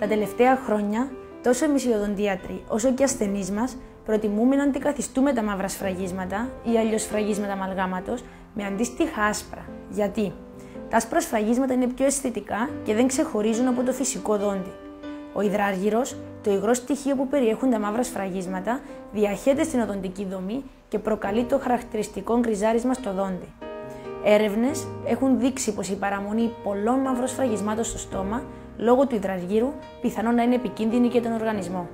Τα τελευταία χρόνια, τόσο εμεί οι οδοντίατροι όσο και οι ασθενείς μας προτιμούμε να αντικαθιστούμε τα μαύρα σφραγίσματα ή αλλιώς σφραγίσματα αμαλγάματος με αντίστοιχα άσπρα. Γιατί; Τα άσπρα σφραγίσματα είναι πιο αισθητικά και δεν ξεχωρίζουν από το φυσικό δόντι. Ο υδράργυρος, το υγρό στοιχείο που περιέχουν τα μαύρα σφραγίσματα, διαχέεται στην οδοντική δομή και προκαλεί το χαρακτηριστικό γκριζάρισμα στο δόντι. Έρευνες έχουν δείξει πως η παραμονή πολλών μαύρων σφραγισμάτων στο στόμα λόγω του υδραργύρου πιθανόν να είναι επικίνδυνη για τον οργανισμό.